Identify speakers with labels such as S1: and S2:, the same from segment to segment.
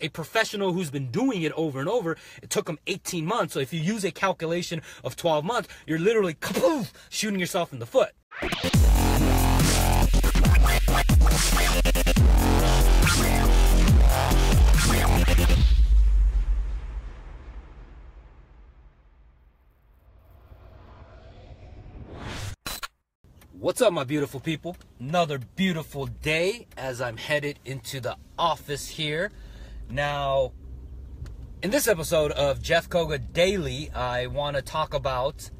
S1: a professional who's been doing it over and over, it took them 18 months. So if you use a calculation of 12 months, you're literally kapoof, shooting yourself in the foot. What's up, my beautiful people? Another beautiful day as I'm headed into the office here. Now, in this episode of Jeff Coga Daily, I want to talk about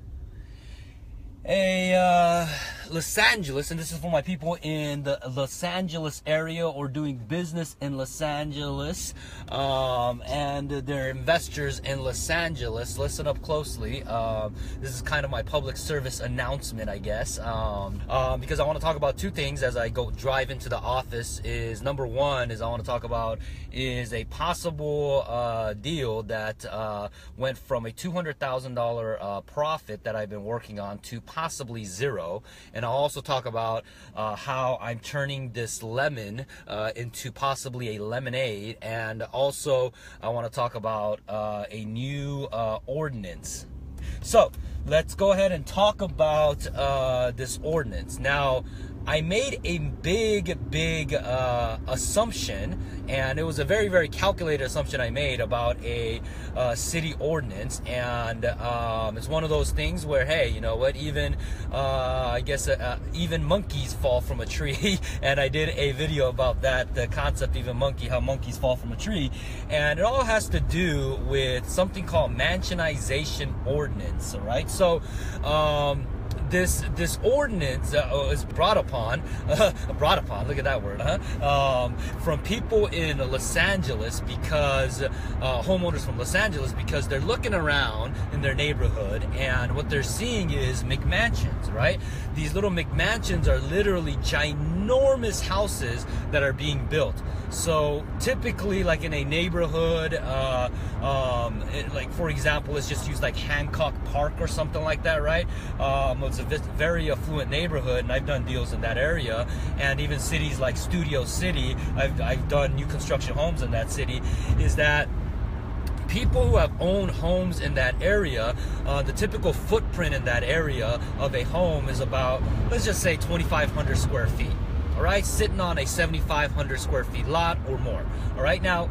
S1: a uh, Los Angeles, and this is for my people in the Los Angeles area or doing business in Los Angeles, um, and their investors in Los Angeles. Listen up closely. Um, this is kind of my public service announcement, I guess, um, um because I want to talk about two things as I go drive into the office. Is number one is I want to talk about is a possible uh, deal that uh, went from a two hundred thousand uh, profit that I've been working on to possibly zero. And I'll also talk about uh, how I'm turning this lemon uh, into possibly a lemonade. And also, I want to talk about uh, a new uh, ordinance. So, let's go ahead and talk about uh, this ordinance. Now, I made a big, big uh, assumption, and it was a very, very calculated assumption I made about a uh, city ordinance. And um, it's one of those things where, hey, you know what? Even uh, I guess uh, uh, even monkeys fall from a tree, and I did a video about that, the concept even monkey, how monkeys fall from a tree, and it all has to do with something called mansionization ordinance. All right, so. Um, this this ordinance uh, is brought upon, uh, brought upon. Look at that word, huh? Um, from people in Los Angeles because uh, homeowners from Los Angeles because they're looking around in their neighborhood and what they're seeing is McMansions, right? These little McMansions are literally ginormous houses that are being built. So typically, like in a neighborhood, uh, um, it, like for example, let's just use like Hancock Park or something like that, right? Um, it's a very affluent neighborhood, and I've done deals in that area. And even cities like Studio City, I've, I've done new construction homes in that city. Is that people who have owned homes in that area, uh, the typical footprint in that area of a home is about, let's just say, 2,500 square feet all right, sitting on a 7,500 square feet lot or more. All right, now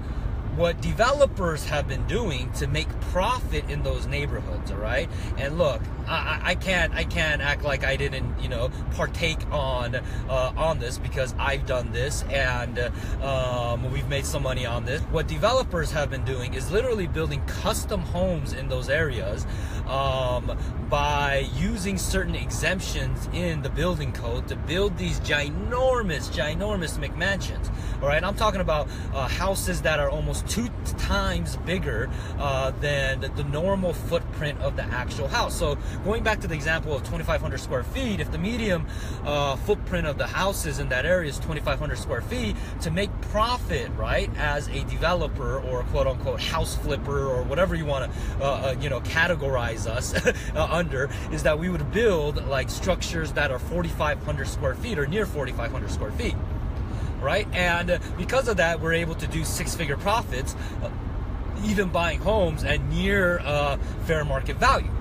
S1: what developers have been doing to make profit in those neighborhoods all right and look I, I can't I can't act like I didn't you know partake on uh, on this because I've done this and um, we've made some money on this. What developers have been doing is literally building custom homes in those areas um, by using certain exemptions in the building code to build these ginormous ginormous McMansions. All right, I'm talking about uh, houses that are almost two times bigger uh, than the normal footprint of the actual house. So going back to the example of 2,500 square feet, if the medium uh, footprint of the houses in that area is 2,500 square feet, to make profit, right, as a developer or quote unquote house flipper or whatever you want to, uh, uh, you know, categorize us uh, under, is that we would build like structures that are 4,500 square feet or near 4,500 square feet right? And because of that, we're able to do six figure profits, uh, even buying homes at near uh, fair market value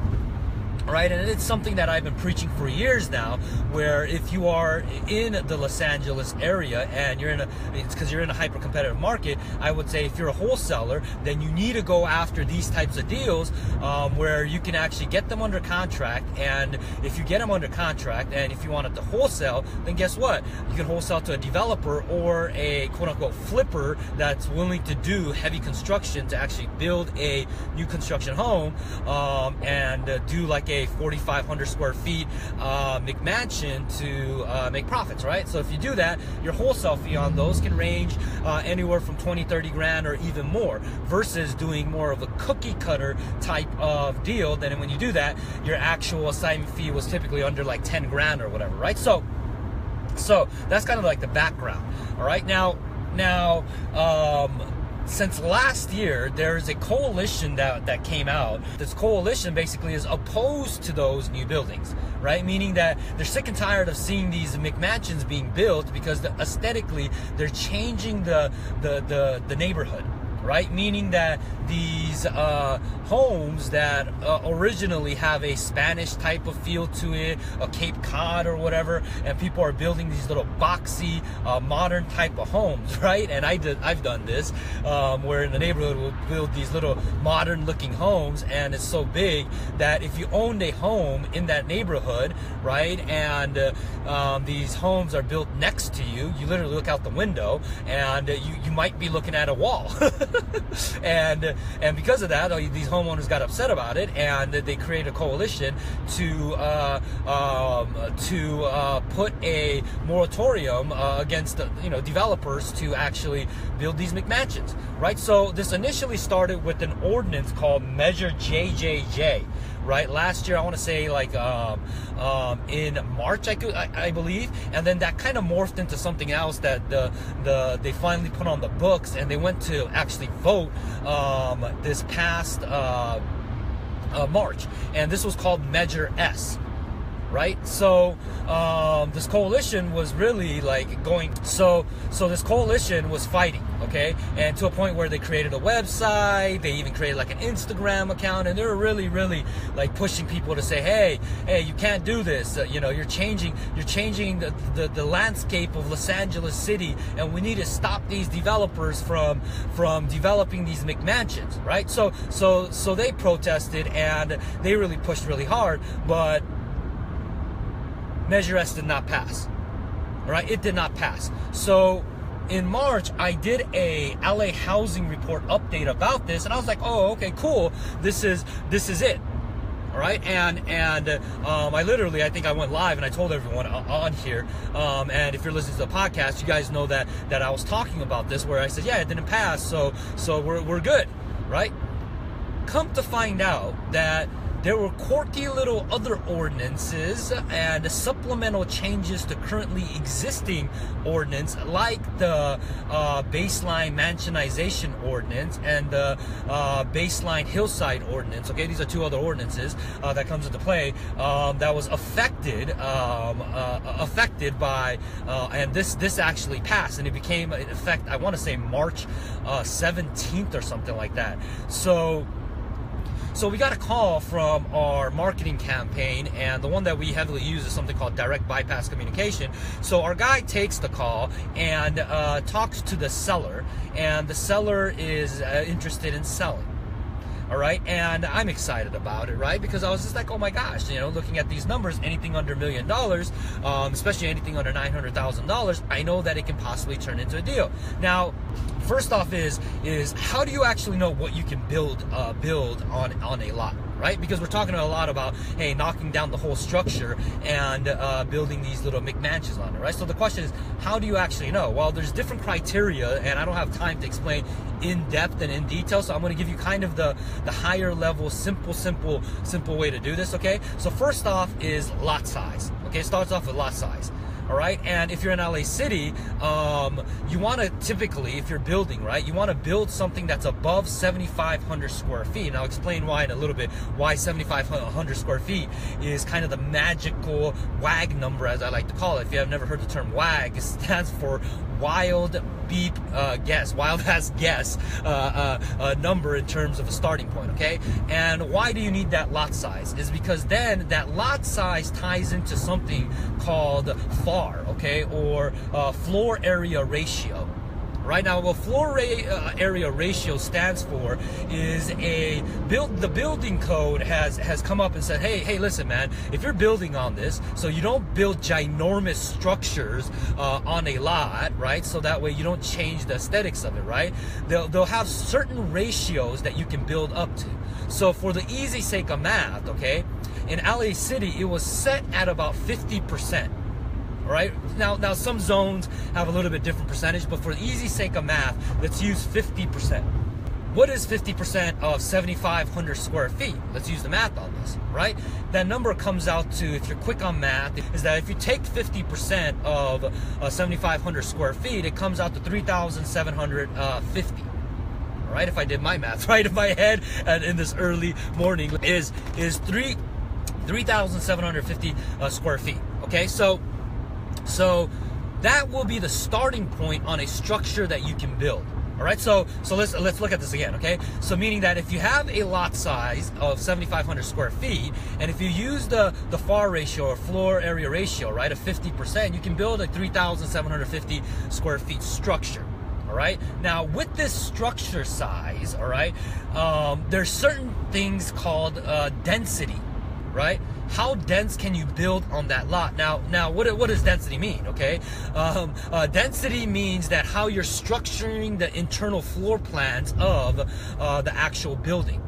S1: right? And it's something that I've been preaching for years now, where if you are in the Los Angeles area and you're in a, it's because you're in a hyper competitive market, I would say if you're a wholesaler, then you need to go after these types of deals um, where you can actually get them under contract. And if you get them under contract and if you want it to wholesale, then guess what? You can wholesale to a developer or a quote unquote flipper that's willing to do heavy construction to actually build a new construction home um, and uh, do like a 4,500 square feet uh, McMansion to uh, make profits, right? So if you do that, your wholesale fee on those can range uh, anywhere from 20, 30 grand or even more versus doing more of a cookie cutter type of deal. Then when you do that, your actual assignment fee was typically under like 10 grand or whatever, right? So, so that's kind of like the background. All right. Now, now, um, since last year, there's a coalition that, that came out. This coalition basically is opposed to those new buildings, right? Meaning that they're sick and tired of seeing these McMansions being built because the, aesthetically they're changing the, the, the, the neighborhood right? Meaning that these uh, homes that uh, originally have a Spanish type of feel to it, a Cape Cod or whatever, and people are building these little boxy, uh, modern type of homes, right? And I did, I've done this, um, where in the neighborhood we'll build these little modern-looking homes, and it's so big that if you owned a home in that neighborhood, right, and uh, um, these homes are built next to you, you literally look out the window, and uh, you you might be looking at a wall. and and because of that, these homeowners got upset about it, and they created a coalition to uh, um, to uh, put a moratorium uh, against you know developers to actually build these McMansions, right? So this initially started with an ordinance called Measure JJJ right? Last year, I want to say like um, um, in March, I, could, I, I, believe, and then that kind of morphed into something else that the the they finally put on the books, and they went to actually vote um, this past uh, uh, March, and this was called Measure S right? So um, this coalition was really like going. So so this coalition was fighting, okay, and to a point where they created a website. They even created like an Instagram account, and they were really really like pushing people to say, hey, hey, you can't do this. Uh, you know, you're changing you're changing the, the the landscape of Los Angeles City, and we need to stop these developers from from developing these McMansions, right? So so so they protested and they really pushed really hard, but Measure S did not pass. All right, it did not pass. So in March, I did a LA housing report update about this, and I was like, oh, okay, cool. This is this is it. All right, and and um, I literally, I think I went live and I told everyone on here. Um, and if you're listening to the podcast, you guys know that that I was talking about this, where I said, yeah, it didn't pass, so so we're we're good, right? Come to find out that there were quirky little other ordinances and supplemental changes to currently existing ordinance, like the uh, baseline mansionization ordinance and the uh, baseline hillside ordinance. Okay, these are two other ordinances uh, that comes into play um, that was affected um, uh, affected by, uh, and this this actually passed and it became in effect. I want to say March 17th uh, or something like that. So. So we got a call from our marketing campaign, and the one that we heavily use is something called direct bypass communication. So our guy takes the call and uh, talks to the seller, and the seller is uh, interested in selling all right? And i'm excited about it right? Because i was just like oh my gosh you know looking at these numbers anything under a million dollars um, especially anything under $900000 i know that it can possibly turn into a deal. Now first off is is how do you actually know what you can build uh, build on on a lot right? Because we're talking a lot about, hey, knocking down the whole structure and uh, building these little McMansions on it, right? So the question is, how do you actually know? Well, there's different criteria, and I don't have time to explain in depth and in detail, so I'm going to give you kind of the, the higher level, simple, simple, simple way to do this, okay? So first off is lot size, okay? Starts off with lot size all right? And if you're in la city um, you want to typically if you're building right you want to build something that's above 7500 square feet. And i'll explain why in a little bit why 7500 square feet is kind of the magical wag number as i like to call it. If you have never heard the term wag it stands for wild beep uh, guess, wild ass guess uh, uh, number in terms of a starting point, okay? And why do you need that lot size? Is because then that lot size ties into something called FAR, okay, or uh, floor area ratio right now what floor uh, area ratio stands for is a build the building code has has come up and said hey hey listen man if you're building on this so you don't build ginormous structures uh, on a lot right? So that way you don't change the aesthetics of it right? They'll, they'll have certain ratios that you can build up to. So for the easy sake of math okay in LA City it was set at about 50 percent right? Now, now some zones have a little bit different percentage, but for the easy sake of math, let's use 50%. What is 50% of 7,500 square feet? Let's use the math on this, right? That number comes out to, if you're quick on math, is that if you take 50% of uh, 7,500 square feet, it comes out to 3,750 right? If I did my math right in my head and in this early morning is is three 3,750 uh, square feet. Okay, so so that will be the starting point on a structure that you can build. All right, so so let's let's look at this again, okay? So meaning that if you have a lot size of 7,500 square feet, and if you use the the FAR ratio or floor area ratio, right, of 50%, you can build a 3,750 square feet structure. All right. Now, with this structure size, all right, um, there's certain things called uh, density, right? How dense can you build on that lot? Now, now what, what does density mean? Okay, um, uh, density means that how you're structuring the internal floor plans of uh, the actual building.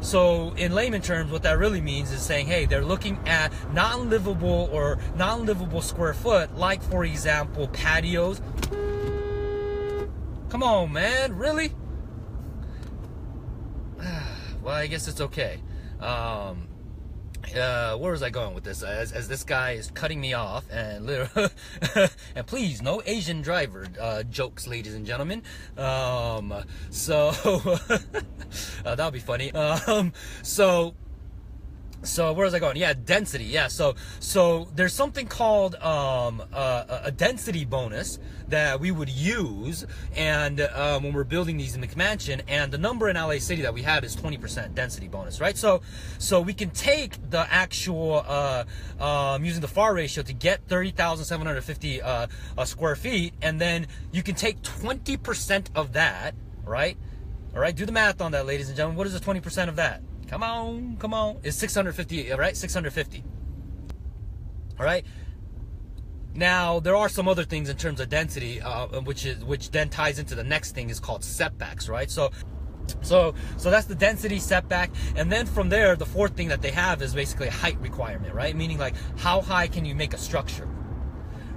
S1: So, in layman terms, what that really means is saying, hey, they're looking at non livable or non livable square foot, like, for example, patios. Come on, man, really? well, I guess it's okay. Um, uh, where was I going with this? As, as this guy is cutting me off, and literally, and please, no Asian driver uh, jokes, ladies and gentlemen. Um, so uh, that'll be funny. Um, so so where was I going? Yeah, density. Yeah, so so there's something called um, uh, a density bonus that we would use, and um, when we're building these in McMansion, and the number in LA City that we have is 20% density bonus, right? So so we can take the actual uh, um, using the FAR ratio to get 30,750 uh, uh, square feet, and then you can take 20% of that, right? All right, do the math on that, ladies and gentlemen. What is the 20% of that? Come on, come on. It's 650, all right? 650. All right? Now there are some other things in terms of density, uh, which is which then ties into the next thing is called setbacks, right? So, so so that's the density setback, and then from there, the fourth thing that they have is basically a height requirement, right? Meaning like how high can you make a structure?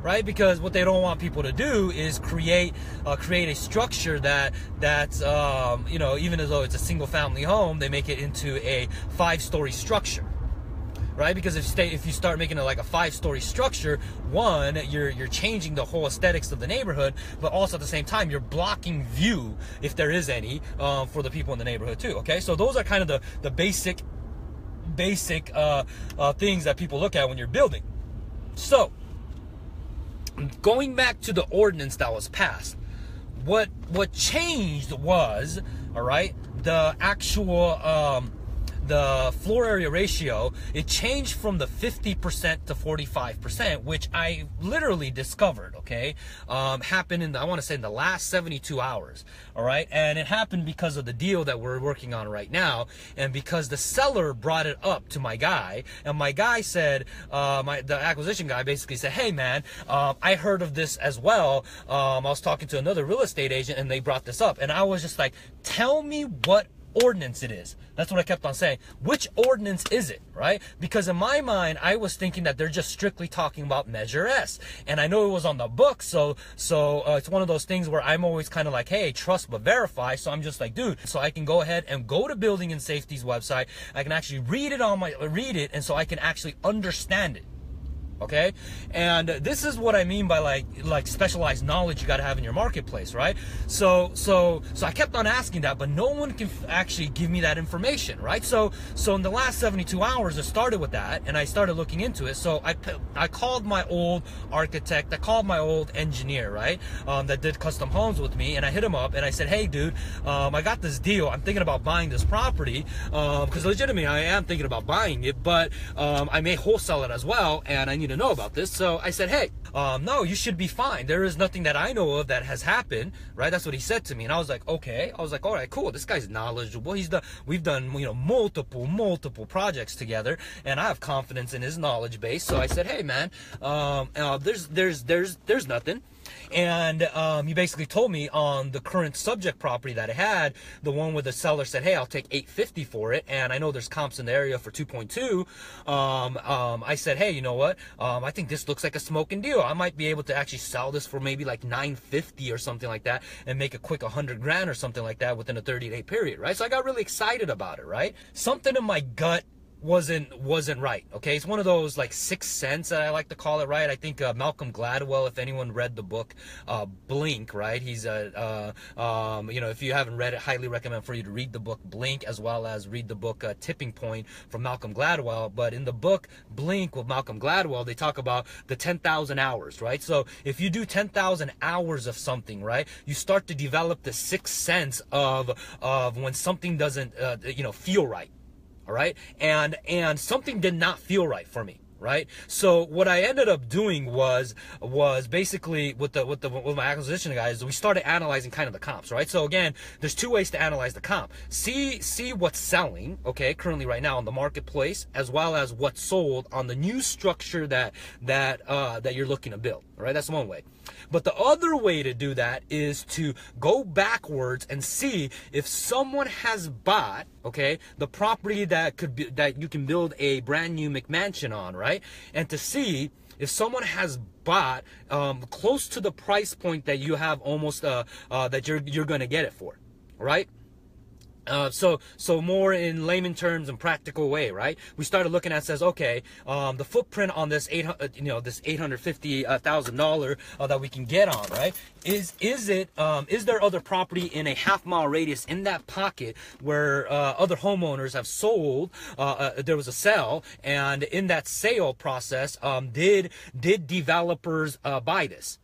S1: Right? Because what they don't want people to do is create uh, create a structure that that's um, you know even as though it's a single family home, they make it into a five story structure. Right, because if stay, if you start making it like a five-story structure, one, you're you're changing the whole aesthetics of the neighborhood, but also at the same time you're blocking view, if there is any, um, for the people in the neighborhood too. Okay, so those are kind of the the basic basic uh, uh, things that people look at when you're building. So, going back to the ordinance that was passed, what what changed was, all right, the actual um, the floor area ratio, it changed from the 50% to 45%, which I literally discovered, okay? Um, happened in, the, I want to say, in the last 72 hours, all right? And it happened because of the deal that we're working on right now, and because the seller brought it up to my guy, and my guy said, uh, my the acquisition guy basically said, hey man, um, I heard of this as well. Um, I was talking to another real estate agent, and they brought this up, and I was just like, tell me what ordinance it is. That's what I kept on saying. Which ordinance is it, right? Because in my mind, I was thinking that they're just strictly talking about Measure S, and I know it was on the book, so so uh, it's one of those things where I'm always kind of like, hey, trust but verify. So I'm just like, dude, so I can go ahead and go to Building and Safety's website. I can actually read it on my read it, and so I can actually understand it okay? And this is what i mean by like like specialized knowledge you got to have in your marketplace right? So so so i kept on asking that but no one can actually give me that information right? So so in the last 72 hours i started with that and i started looking into it. So i i called my old architect i called my old engineer right um, that did custom homes with me and i hit him up and i said hey dude um, i got this deal. I'm thinking about buying this property because um, legitimately i am thinking about buying it but um, i may wholesale it as well and i need to know about this. So I said, hey, um, no, you should be fine. There is nothing that I know of that has happened, right? That's what he said to me. And I was like, okay. I was like, all right, cool. This guy's knowledgeable. He's done, we've done, you know, multiple, multiple projects together and I have confidence in his knowledge base. So I said, hey, man, um, uh, there's, there's, there's, there's nothing. And um, he basically told me on the current subject property that I had, the one where the seller said, "Hey, I'll take 850 for it," and I know there's comps in the area for 2.2. Um, um, I said, "Hey, you know what? Um, I think this looks like a smoking deal. I might be able to actually sell this for maybe like 950 or something like that, and make a quick 100 grand or something like that within a 30 day period, right?" So I got really excited about it, right? Something in my gut wasn't wasn't right okay? It's one of those like sixth sense that i like to call it right? I think uh, malcolm gladwell if anyone read the book uh, blink right? He's a uh, um, you know if you haven't read it highly recommend for you to read the book blink as well as read the book uh, tipping point from malcolm gladwell. But in the book blink with malcolm gladwell they talk about the 10000 hours right? So if you do 10000 hours of something right you start to develop the sixth sense of of when something doesn't uh, you know feel right all right? And and something did not feel right for me right? So what i ended up doing was was basically with the with the with my acquisition guys we started analyzing kind of the comps right? So again there's two ways to analyze the comp. See see what's selling okay currently right now on the marketplace as well as what's sold on the new structure that that uh that you're looking to build right? That's one way but the other way to do that is to go backwards and see if someone has bought, okay, the property that could be that you can build a brand new McMansion on, right? And to see if someone has bought um, close to the price point that you have almost uh, uh, that you're you're gonna get it for, right? Uh, so, so more in layman terms and practical way, right? We started looking at says, okay, um, the footprint on this eight, uh, you know, this eight hundred fifty thousand uh, dollar uh, that we can get on, right? Is is it um, is there other property in a half mile radius in that pocket where uh, other homeowners have sold? Uh, there was a sale, and in that sale process, um, did did developers buy this?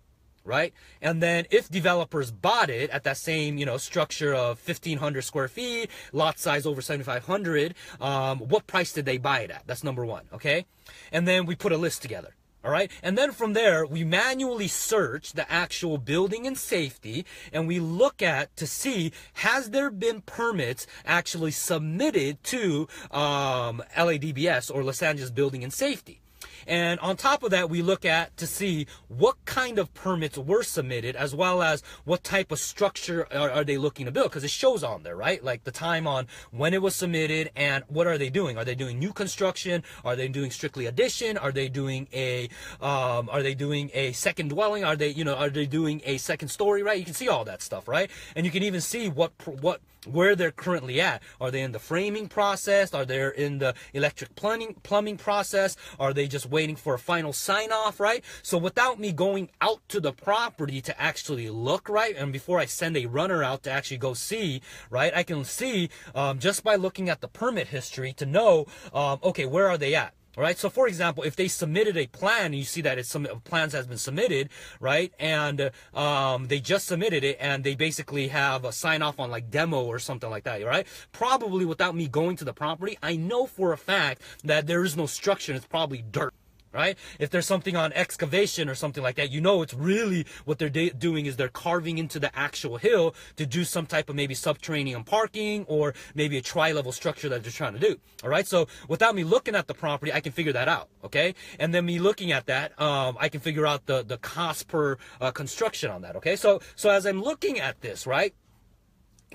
S1: Right? And then if developers bought it at that same, you know, structure of 1500 square feet, lot size over 7500, um, what price did they buy it at? That's number one, okay? And then we put a list together. All right. And then from there, we manually search the actual building and safety and we look at to see has there been permits actually submitted to um, LADBS or Los Angeles Building and Safety. And on top of that, we look at to see what kind of permits were submitted as well as what type of structure are, are they looking to build because it shows on there, right? Like the time on when it was submitted and what are they doing? Are they doing new construction? Are they doing strictly addition? Are they doing a um, are they doing a second dwelling? Are they, you know, are they doing a second story, right? You can see all that stuff, right? And you can even see what what where they're currently at. Are they in the framing process? Are they in the electric plumbing plumbing process? Are they just waiting for a final sign off, right? So without me going out to the property to actually look, right, and before I send a runner out to actually go see, right, I can see um, just by looking at the permit history to know, um, okay, where are they at? Right? So, for example, if they submitted a plan, you see that it's some plans has been submitted, right? And um, they just submitted it, and they basically have a sign off on like demo or something like that, right? Probably without me going to the property, I know for a fact that there is no structure. It's probably dirt right? If there's something on excavation or something like that, you know it's really what they're de- doing is they're carving into the actual hill to do some type of maybe subterranean parking or maybe a tri-level structure that they're trying to do. All right. So without me looking at the property, I can figure that out. Okay. And then me looking at that, um, I can figure out the the cost per uh, construction on that. Okay. So so as I'm looking at this, right?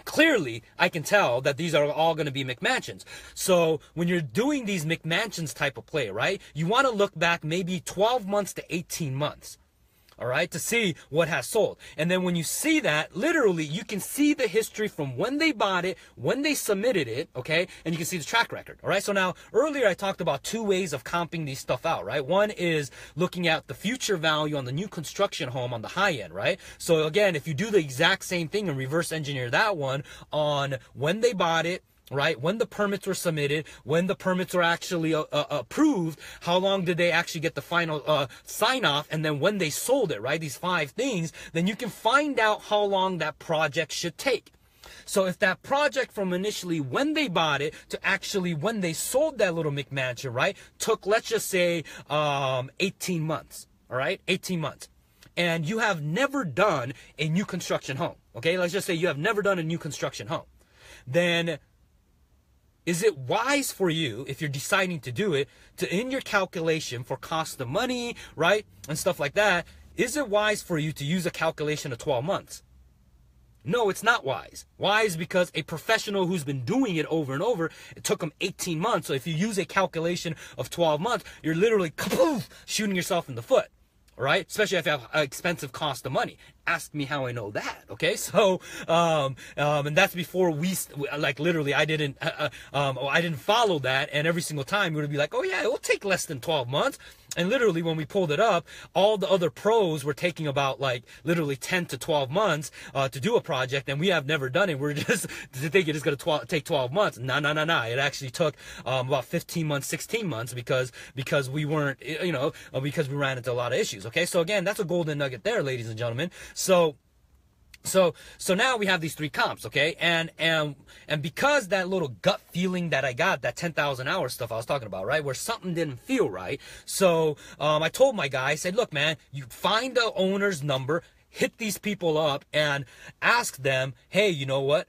S1: Clearly I can tell that these are all going to be McMansions. So when you're doing these McMansions type of play, right, you want to look back maybe 12 months to 18 months all right, to see what has sold. And then when you see that, literally, you can see the history from when they bought it, when they submitted it, okay, and you can see the track record, all right? So now, earlier I talked about two ways of comping these stuff out, right? One is looking at the future value on the new construction home on the high end, right? So again, if you do the exact same thing and reverse engineer that one on when they bought it, right? When the permits were submitted, when the permits were actually uh, uh, approved, how long did they actually get the final uh, sign off, and then when they sold it, right? These five things, then you can find out how long that project should take. So if that project from initially when they bought it to actually when they sold that little McMansion, right, took let's just say um, 18 months, all right, 18 months, and you have never done a new construction home, okay? Let's just say you have never done a new construction home, then is it wise for you, if you're deciding to do it, to in your calculation for cost of money, right, and stuff like that, is it wise for you to use a calculation of 12 months? No, it's not wise. Wise because a professional who's been doing it over and over, it took them 18 months. So if you use a calculation of 12 months, you're literally shooting yourself in the foot right? Especially if you have expensive cost of money. Ask me how I know that. Okay, so um, um, and that's before we like literally I didn't uh, uh um, I didn't follow that, and every single time we would be like, oh yeah, it will take less than 12 months. And literally, when we pulled it up, all the other pros were taking about like literally 10 to 12 months uh, to do a project, and we have never done it. We're just thinking it's going to take 12 months. No, no, no, no. It actually took um, about 15 months, 16 months because because we weren't, you know, uh, because we ran into a lot of issues. Okay, so again, that's a golden nugget there, ladies and gentlemen. So so so now we have these three comps, okay? And and and because that little gut feeling that I got, that 10,000 hour stuff I was talking about, right? Where something didn't feel right. So um, I told my guy, I said, look, man, you find the owner's number, hit these people up and ask them, hey, you know what?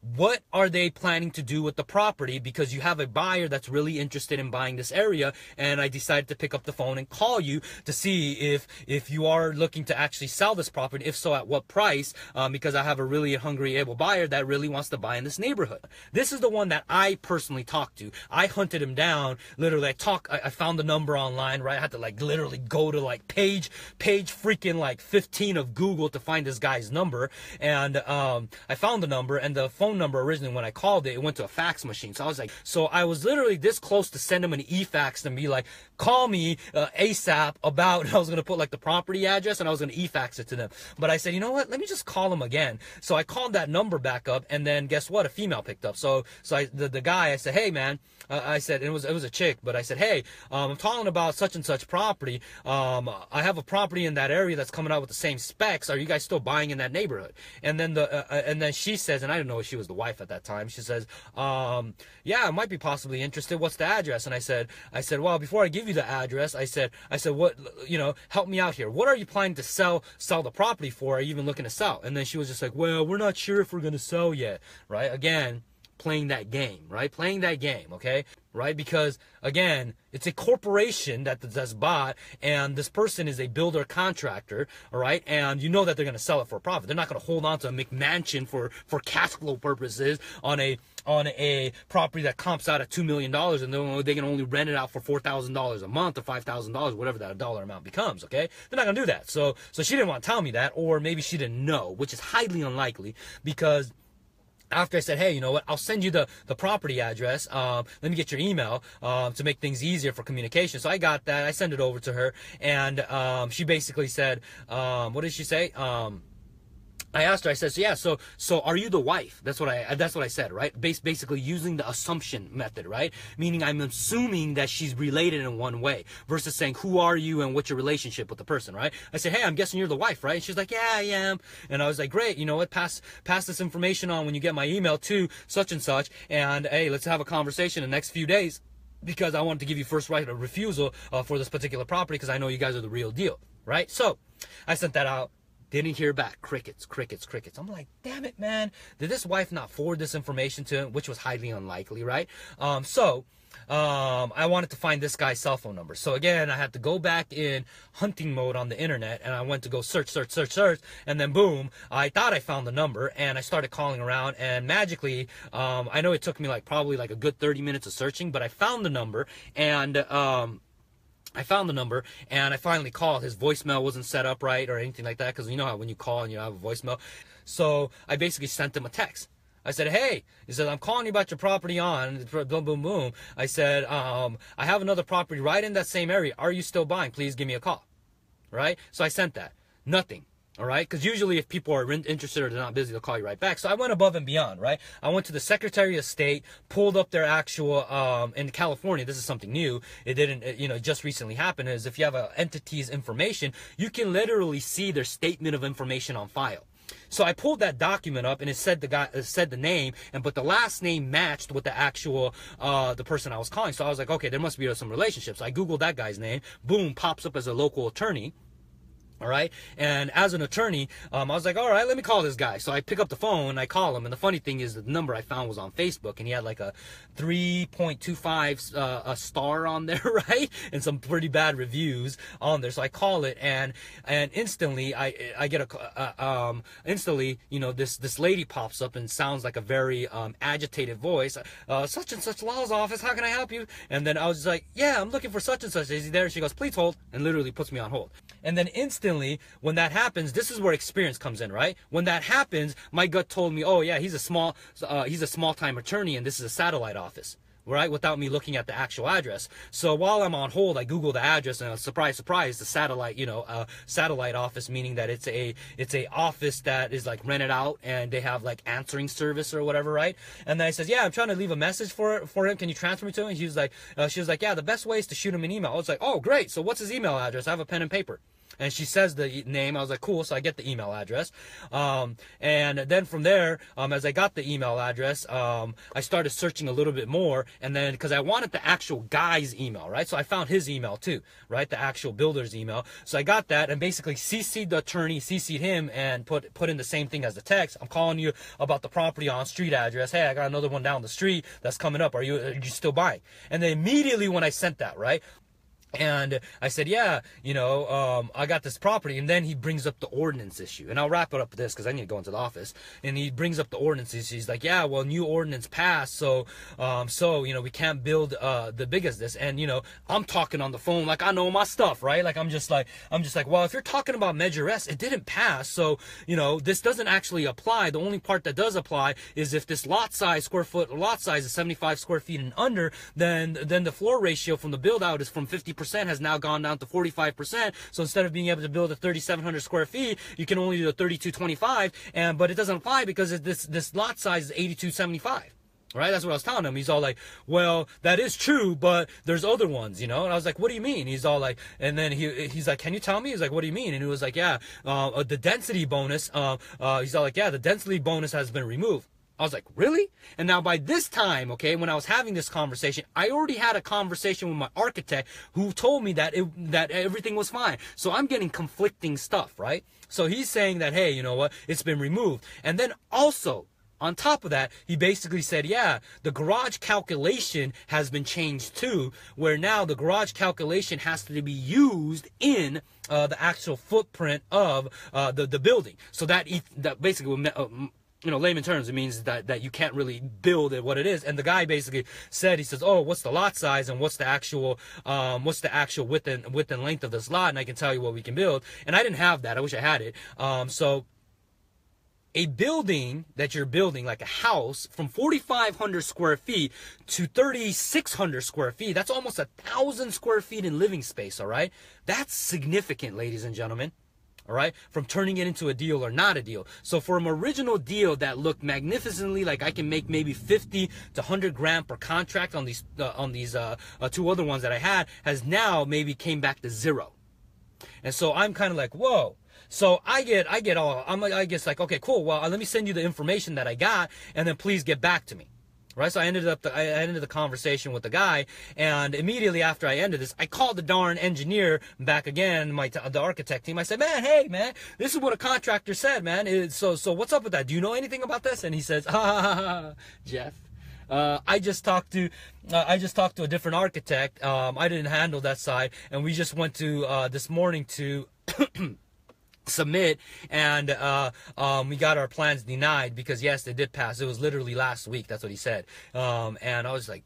S1: What are they planning to do with the property? Because you have a buyer that's really interested in buying this area and I decided to pick up the phone and call you to see if if you are looking to actually sell this property if so at what price um, because I have a really hungry able buyer that really wants to buy in this neighborhood. This is the one that I personally talked to. I hunted him down. Literally I talk I, I found the number online right? I had to like literally go to like page page freaking like 15 of Google to find this guy's number. And um, I found the number and the phone phone number originally when I called it, it went to a fax machine. So I was like, so I was literally this close to send him an e-fax and be like, call me uh, ASAP about, I was going to put like the property address and I was going to e-fax it to them. But I said, you know what? Let me just call them again. So I called that number back up and then guess what? A female picked up. So, so I, the, the guy, I said, hey man, uh, I said, it was, it was a chick, but I said, hey, um, I'm talking about such and such property. Um, I have a property in that area that's coming out with the same specs. Are you guys still buying in that neighborhood? And then the, uh, uh and then she says, and I didn't know if she was the wife at that time. She says, um, yeah, I might be possibly interested. What's the address? And I said, I said, well, before I give you the address, I said, I said, what, you know, help me out here. What are you planning to sell, sell the property for? Are you even looking to sell? And then she was just like, well, we're not sure if we're going to sell yet. Right. Again, playing that game, right? Playing that game, okay? Right? Because again, it's a corporation that that's bought, and this person is a builder contractor, all right? And you know that they're going to sell it for a profit. They're not going to hold on to a McMansion for for cash flow purposes on a on a property that comps out at two million dollars, and they can only rent it out for four thousand dollars a month or five thousand dollars, whatever that dollar amount becomes. Okay, they're not going to do that. So so she didn't want to tell me that, or maybe she didn't know, which is highly unlikely because after I said, hey, you know what, I'll send you the, the property address. Um, let me get your email um, to make things easier for communication. So I got that. I sent it over to her. And um, she basically said, um, what did she say? I asked her. I said, so "Yeah, so so are you the wife?" That's what I that's what I said, right? Bas- basically using the assumption method, right? Meaning I'm assuming that she's related in one way versus saying, "Who are you and what's your relationship with the person?" Right? I said, "Hey, I'm guessing you're the wife, right?" And she's like, "Yeah, I am." And I was like, "Great, you know what? Pass pass this information on when you get my email to such and such, and hey, let's have a conversation in the next few days." Because I wanted to give you first right of refusal uh, for this particular property because I know you guys are the real deal, right? So I sent that out didn't hear back. Crickets, crickets, crickets. I'm like, damn it, man. Did this wife not forward this information to him? Which was highly unlikely, right? Um, so, um, I wanted to find this guy's cell phone number. So again, I had to go back in hunting mode on the internet and I went to go search, search, search, search. And then boom, I thought I found the number and I started calling around and magically, um, I know it took me like probably like a good 30 minutes of searching, but I found the number and, um, I found the number and I finally called. His voicemail wasn't set up right or anything like that because you know how when you call and you have a voicemail. So I basically sent him a text. I said, hey, he said, I'm calling you about your property on, boom, boom, boom. I said, um, I have another property right in that same area. Are you still buying? Please give me a call. Right? So I sent that. Nothing. All right, because usually if people are interested or they're not busy, they'll call you right back. So I went above and beyond, right? I went to the Secretary of State, pulled up their actual um, in California. This is something new. It didn't, it, you know, just recently happened. Is if you have an entity's information, you can literally see their statement of information on file. So I pulled that document up and it said the guy it said the name and but the last name matched with the actual uh the person I was calling. So I was like, okay, there must be some relationship. So I googled that guy's name. Boom, pops up as a local attorney All right. And as an attorney, um, I was like, all right, let me call this guy. So I pick up the phone I call him. And the funny thing is, the number I found was on Facebook, and he had like a 3.25 uh, a star on there, right, and some pretty bad reviews on there. So I call it, and and instantly I I get a uh, um instantly you know this this lady pops up and sounds like a very um, agitated voice. Uh, such and such law's office. How can I help you? And then I was like, yeah, I'm looking for such and such. Is he there? She goes, please hold, and literally puts me on hold. And then instantly, when that happens, this is where experience comes in, right? When that happens, my gut told me, oh yeah, he's a small, uh, he's a small time attorney, and this is a satellite office right? Without me looking at the actual address. So while I'm on hold, I Google the address, and uh, surprise, surprise, the satellite, you know, uh, satellite office, meaning that it's a it's a office that is like rented out, and they have like answering service or whatever, right? And then I says, yeah, I'm trying to leave a message for for him. Can you transfer me to him? And was like, uh, she was like, yeah, the best way is to shoot him an email. I was like, oh, great. So what's his email address? I have a pen and paper and she says the name. I was like, cool. So I get the email address. Um, and then from there, um, as I got the email address, um, I started searching a little bit more. And then because I wanted the actual guy's email, right? So I found his email too, right? The actual builder's email. So I got that and basically CC'd the attorney, CC'd him, and put put in the same thing as the text. I'm calling you about the property on street address. Hey, I got another one down the street that's coming up. Are you are you still buying? And then immediately when I sent that, right? And I said, yeah, you know, um, I got this property. And then he brings up the ordinance issue. And I'll wrap it up with this because I need to go into the office. And he brings up the ordinance issue. He's like, yeah, well, new ordinance passed. So, um, so, you know, we can't build, uh, the big as this. And, you know, I'm talking on the phone like I know my stuff, right? Like I'm just like, I'm just like, well, if you're talking about Measure S, it didn't pass. So, you know, this doesn't actually apply. The only part that does apply is if this lot size, square foot lot size is 75 square feet and under, then, then the floor ratio from the build out is from 50 percent has now gone down to 45%. So instead of being able to build a 3,700 square feet, you can only do a 3,225. And but it doesn't apply because this this lot size is 8,275 right? That's what i was telling him. He's all like well that is true but there's other ones you know? And i was like what do you mean? He's all like and then he he's like can you tell me? He's like what do you mean? And he was like yeah uh, the density bonus uh, uh, he's all like yeah the density bonus has been removed I was like, really? And now by this time, okay, when I was having this conversation, I already had a conversation with my architect who told me that it, that everything was fine. So I'm getting conflicting stuff, right? So he's saying that, hey, you know what? It's been removed. And then also, on top of that, he basically said, yeah, the garage calculation has been changed too, where now the garage calculation has to be used in uh, the actual footprint of uh, the, the building. So that, that basically uh, you know, layman terms, it means that, that you can't really build it what it is. And the guy basically said, he says, oh, what's the lot size and what's the actual, um, what's the actual width and width and length of this lot? And I can tell you what we can build. And I didn't have that. I wish I had it. Um, so a building that you're building, like a house, from 4,500 square feet to 3,600 square feet, that's almost a thousand square feet in living space, all right? That's significant, ladies and gentlemen all right, from turning it into a deal or not a deal. So for an original deal that looked magnificently like I can make maybe 50 to 100 grand per contract on these uh, on these uh, uh, two other ones that I had, has now maybe came back to zero. And so I'm kind of like, whoa. So I get, I get all, I'm like, I guess like, okay, cool. Well, let me send you the information that I got, and then please get back to me right? So I ended up the, I ended the conversation with the guy, and immediately after I ended this, I called the darn engineer back again, my the architect team. I said, man, hey, man, this is what a contractor said, man. It, so so what's up with that? Do you know anything about this? And he says, ah, Jeff. Uh, I just talked to uh, I just talked to a different architect. Um, I didn't handle that side, and we just went to uh, this morning to submit and uh, um, we got our plans denied because yes they did pass. It was literally last week that's what he said. Um, and i was like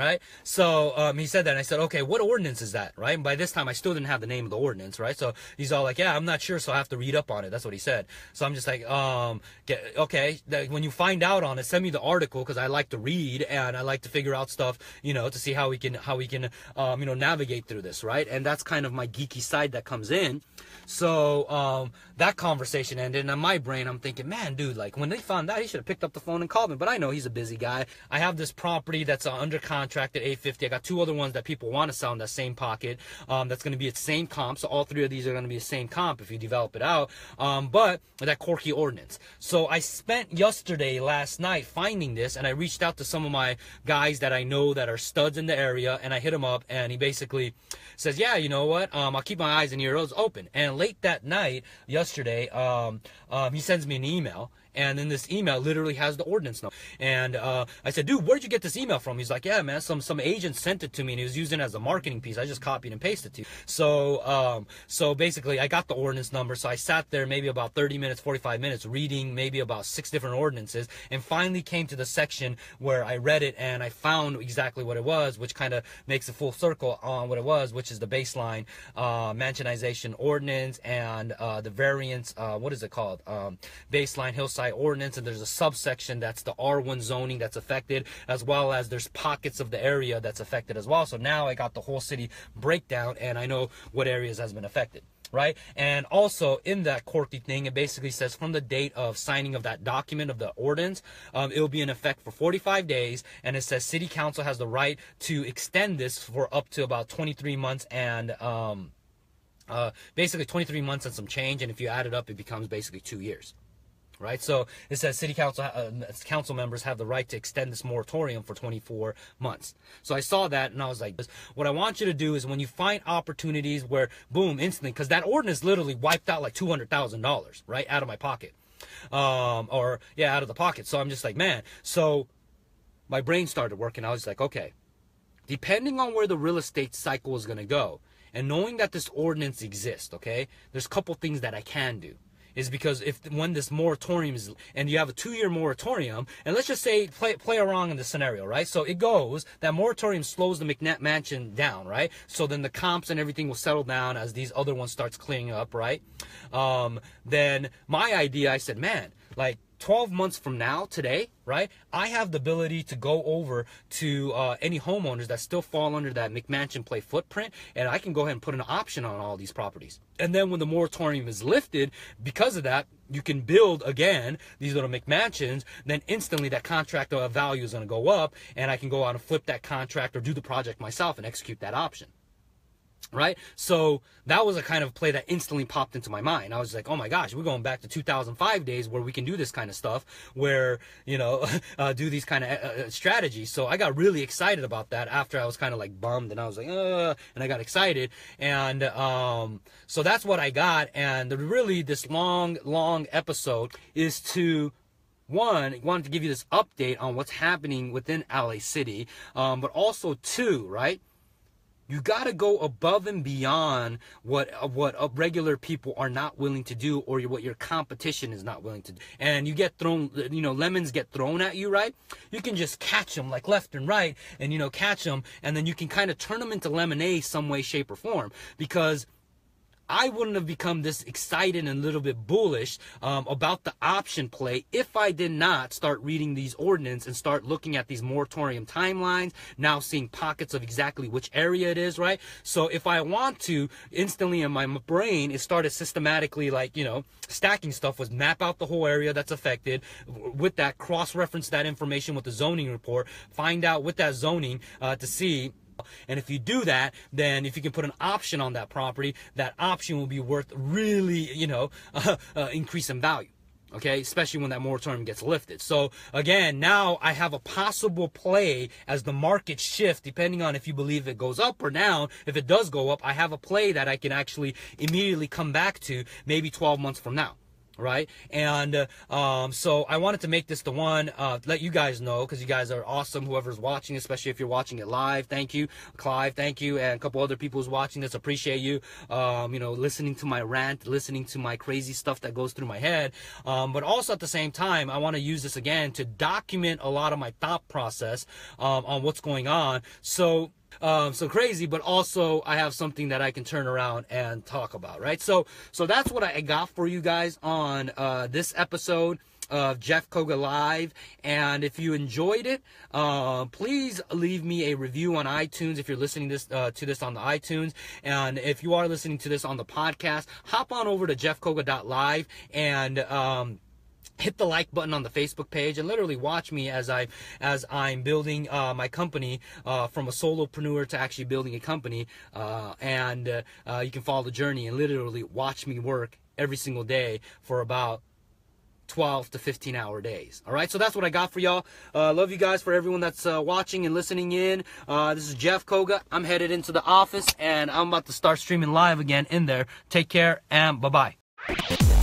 S1: right? So um, he said that, and I said, okay, what ordinance is that, right? And by this time, I still didn't have the name of the ordinance, right? So he's all like, yeah, I'm not sure, so I have to read up on it. That's what he said. So I'm just like, um, get, okay, when you find out on it, send me the article because I like to read and I like to figure out stuff, you know, to see how we can how we can, um, you know, navigate through this, right? And that's kind of my geeky side that comes in. So um, that conversation ended, and in my brain, I'm thinking, man, dude, like when they found out, he should have picked up the phone and called me. But I know he's a busy guy. I have this property that's under contract contract at 850. I got two other ones that people want to sell in that same pocket. Um, that's going to be at same comp. So all three of these are going to be the same comp if you develop it out. Um, but that Corky ordinance. So I spent yesterday, last night, finding this, and I reached out to some of my guys that I know that are studs in the area, and I hit him up, and he basically says, "Yeah, you know what? Um, I'll keep my eyes and ears open." And late that night, yesterday, um, um, he sends me an email and then this email literally has the ordinance number. And uh, I said, dude, where'd you get this email from? He's like, yeah, man, some some agent sent it to me and he was using it as a marketing piece. I just copied and pasted it to you. So um, so basically, I got the ordinance number. So I sat there maybe about 30 minutes, 45 minutes, reading maybe about six different ordinances, and finally came to the section where I read it and I found exactly what it was, which kind of makes a full circle on what it was, which is the baseline uh, mansionization ordinance and uh, the variance. Uh, what is it called? Um, baseline hillside ordinance and there's a subsection that's the R1 zoning that's affected as well as there's pockets of the area that's affected as well. So now I got the whole city breakdown and I know what areas has been affected right? And also in that Corky thing, it basically says from the date of signing of that document of the ordinance, um, it will be in effect for 45 days. And it says city council has the right to extend this for up to about 23 months and, um, uh, basically 23 months and some change. And if you add it up, it becomes basically two years right? So it says city council uh, council members have the right to extend this moratorium for 24 months. So I saw that and I was like, what I want you to do is when you find opportunities where boom, instantly, because that ordinance literally wiped out like $200,000, right, out of my pocket, um, or yeah, out of the pocket. So I'm just like, man. So my brain started working. I was like, okay, depending on where the real estate cycle is going to go, and knowing that this ordinance exists, okay, there's a couple things that I can do is because if when this moratorium is and you have a two-year moratorium and let's just say play play around in the scenario right? So it goes that moratorium slows the McMansion down right? So then the comps and everything will settle down as these other ones starts cleaning up right? Um, then my idea i said man like 12 months from now, today, right, I have the ability to go over to uh, any homeowners that still fall under that McMansion play footprint, and I can go ahead and put an option on all these properties. And then when the moratorium is lifted, because of that, you can build again these little McMansions, then instantly that contract value is going to go up, and I can go out and flip that contract or do the project myself and execute that option right? So that was a kind of play that instantly popped into my mind. I was like, oh my gosh, we're going back to 2005 days where we can do this kind of stuff, where, you know, uh, do these kind of uh, uh, strategies. So I got really excited about that after I was kind of like bummed and I was like, uh, and I got excited. And um, so that's what I got. And really, this long, long episode is to one, wanted to give you this update on what's happening within LA City, um, but also two, right? You got to go above and beyond what uh, what uh, regular people are not willing to do, or what your competition is not willing to do. And you get thrown, you know, lemons get thrown at you, right? You can just catch them like left and right, and you know, catch them, and then you can kind of turn them into lemonade some way, shape, or form because I wouldn't have become this excited and a little bit bullish um, about the option play if I did not start reading these ordinance and start looking at these moratorium timelines, now seeing pockets of exactly which area it is, right? So if I want to, instantly in my brain, it started systematically like, you know, stacking stuff was map out the whole area that's affected. With that, cross-reference that information with the zoning report, find out with that zoning uh, to see and if you do that, then if you can put an option on that property, that option will be worth really, you know, uh, uh, increase in value okay? Especially when that moratorium gets lifted. So again now i have a possible play as the market shift depending on if you believe it goes up or down. If it does go up i have a play that i can actually immediately come back to maybe 12 months from now right? And uh, um, so I wanted to make this the one, uh, let you guys know because you guys are awesome. Whoever's watching, especially if you're watching it live, thank you, Clive, thank you, and a couple other people who's watching this, appreciate you. Um, you know, listening to my rant, listening to my crazy stuff that goes through my head. Um, but also at the same time, I want to use this again to document a lot of my thought process um, on what's going on. So um, so crazy, but also I have something that I can turn around and talk about, right? So, so that's what I got for you guys on uh, this episode of Jeff Coga Live. And if you enjoyed it, uh, please leave me a review on iTunes if you're listening this uh, to this on the iTunes. And if you are listening to this on the podcast, hop on over to jeffcoga.live and um, hit the like button on the Facebook page and literally watch me as I as I'm building uh, my company uh, from a solopreneur to actually building a company uh, and uh, uh, you can follow the journey and literally watch me work every single day for about 12 to 15 hour days. All right, so that's what I got for y'all. Uh, love you guys for everyone that's uh, watching and listening in. Uh, this is Jeff Coga. I'm headed into the office and I'm about to start streaming live again in there. Take care and bye bye.